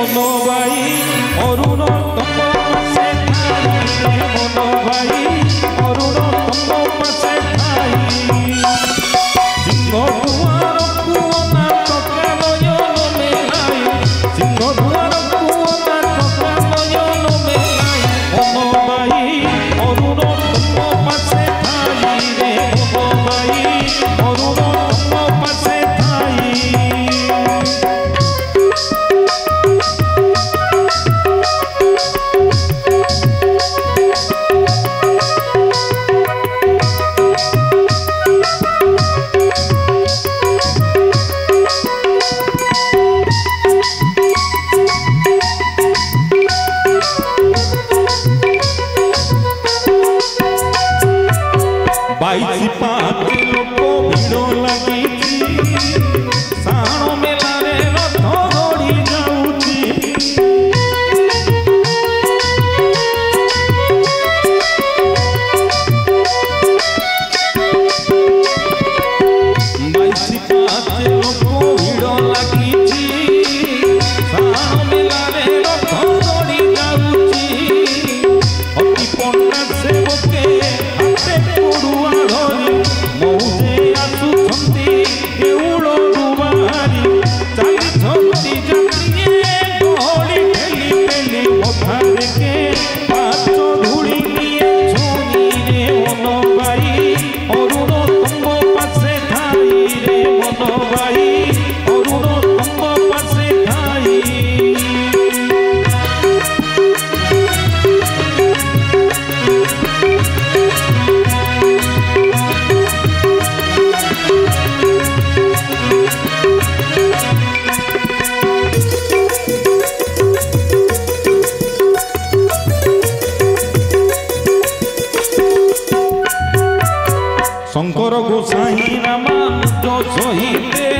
মনো ভাই অরুণ তোমার মনো ভাই बाईस पाँच लोग भीड़ों लगी। শঙ্কর গোসাই রামা সহিতে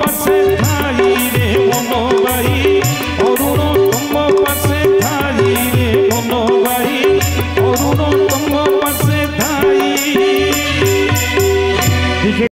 I said.